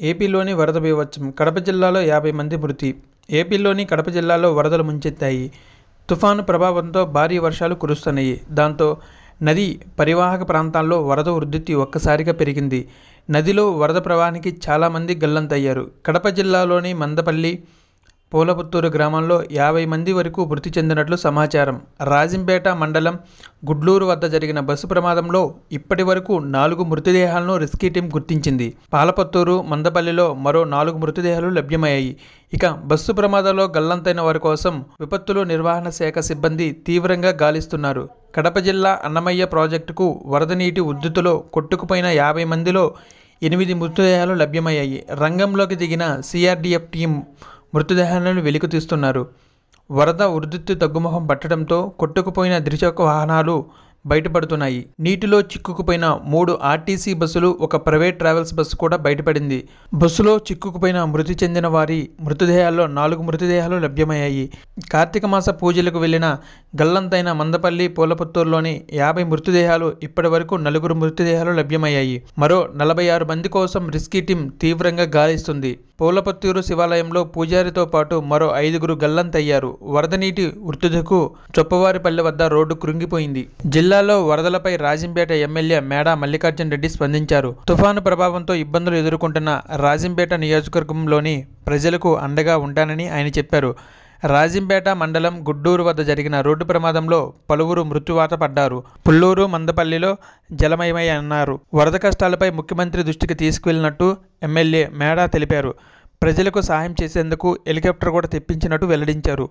ఏపీలోని వరద బీభత్సం కడప జిల్లాలో యాభై మంది మృతి. ఏపీలోని కడప జిల్లాలో వరదలు ముంచెత్తాయి. తుఫాను ప్రభావంతో భారీ వర్షాలు కురుస్తున్నాయి. దాంతో నది పరివాహక ప్రాంతాల్లో వరద ఉధృతి ఒక్కసారిగా పెరిగింది. నదిలో వరద ప్రవాహానికి చాలామంది గల్లంతయ్యారు. కడప జిల్లాలోని మందపల్లి పూలపుత్తూరు గ్రామంలో యాభై మంది వరకు మృతి చెందినట్లు సమాచారం. రాజంపేట మండలం గుడ్లూరు వద్ద జరిగిన బస్సు ప్రమాదంలో ఇప్పటి వరకు నాలుగు మృతదేహాలను రెస్క్యూ టీం గుర్తించింది. పాలపత్తూరు మందపల్లిలో మరో నాలుగు మృతదేహాలు లభ్యమయ్యాయి. ఇక బస్సు ప్రమాదంలో గల్లంతైన వారి కోసం విపత్తులు నిర్వహణ శాఖ సిబ్బంది తీవ్రంగా గాలిస్తున్నారు. కడప జిల్లా అన్నమయ్య ప్రాజెక్టుకు వరద నీటి ఉద్ధృతిలో కొట్టుకుపోయిన యాభై మందిలో ఎనిమిది మృతదేహాలు లభ్యమయ్యాయి. రంగంలోకి దిగిన సిఆర్డీఎఫ్ టీం మృతదేహాలను వెలికి తీస్తున్నారు వరద ఉధృతి తగ్గుముఖం పట్టడంతో కొట్టుకుపోయిన ద్విచక్ర వాహనాలు బయటపడుతున్నాయి. నీటిలో చిక్కుకుపోయిన మూడు ఆర్టీసీ బస్సులు ఒక ప్రైవేట్ ట్రావెల్స్ బస్సు కూడా బయటపడింది. బస్సులో చిక్కుకుపోయిన మృతి చెందిన వారి మృతదేహాల్లో నాలుగు మృతదేహాలు లభ్యమయ్యాయి. కార్తీక మాస పూజలకు వెళ్ళిన గల్లంతైన మందపల్లి పూలపుత్తూరులోని యాభై మృతదేహాలు ఇప్పటి వరకు నలుగురు మృతదేహాలు లభ్యమయ్యాయి. మరో నలభై ఆరు మంది కోసం రిస్కీ టీం తీవ్రంగా గాలిస్తుంది. పూలపత్తూరు శివాలయంలో పూజారితో పాటు మరో ఐదుగురు గల్లంతయ్యారు. వరద నీటి ఉర్తుదకు చొప్పవారిపల్లె వద్ద రోడ్డు కృంగిపోయింది. జిల్లాలో వరదలపై రాజంపేట ఎమ్మెల్యే మేడా మల్లికార్జున్ రెడ్డి స్పందించారు. తుఫాను ప్రభావంతో ఇబ్బందులు ఎదుర్కొంటున్న రాజంపేట నియోజకవర్గంలోని ప్రజలకు అండగా ఉంటానని ఆయన చెప్పారు. రాజంపేట మండలం గుడ్డూరు వద్ద జరిగిన రోడ్డు ప్రమాదంలో పలువురు మృత్యువాత పడ్డారు. పుల్లూరు మందపల్లిలో జలమయమై అన్నారు. వరద కష్టాలపై ముఖ్యమంత్రి దృష్టికి తీసుకువెళ్ళినట్టు ఎమ్మెల్యే మేడా తెలిపారు. ప్రజలకు సహాయం చేసేందుకు హెలికాప్టర్ కూడా తెప్పించినట్టు వెల్లడించారు.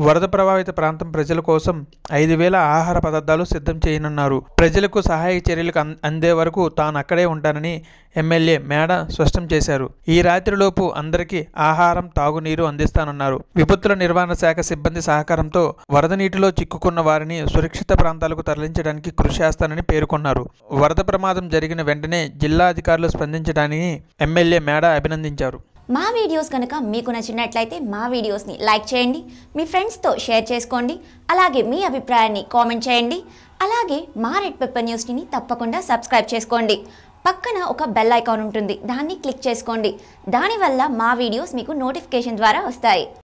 వరద ప్రభావిత ప్రాంతం ప్రజల కోసం ఐదు వేల ఆహార పదార్థాలు సిద్ధం చేయనున్నారు. ప్రజలకు సహాయ చర్యలకు అందే వరకు తాను అక్కడే ఉంటానని ఎమ్మెల్యే మేడ స్పష్టం చేశారు. ఈ రాత్రిలోపు అందరికీ ఆహారం తాగునీరు అందిస్తానన్నారు. విపత్తుల నిర్వహణ శాఖ సిబ్బంది సహకారంతో వరద నీటిలో చిక్కుకున్న వారిని సురక్షిత ప్రాంతాలకు తరలించడానికి కృషి చేస్తానని పేర్కొన్నారు. వరద ప్రమాదం జరిగిన వెంటనే జిల్లా అధికారులు స్పందించడాన్ని ఎమ్మెల్యే మేడ అభినందించారు. మా వీడియోస్ కనుక మీకు నచ్చినట్లయితే మా వీడియోస్ని లైక్ చేయండి మీ ఫ్రెండ్స్తో షేర్ చేసుకోండి అలాగే మీ అభిప్రాయాన్ని కామెంట్ చేయండి అలాగే మా రెడ్ పెప్పర్ న్యూస్ని తప్పకుండా సబ్స్క్రైబ్ చేసుకోండి. పక్కన ఒక బెల్ ఐకాన్ ఉంటుంది దాన్ని క్లిక్ చేసుకోండి. దానివల్ల మా వీడియోస్ మీకు నోటిఫికేషన్ ద్వారా వస్తాయి.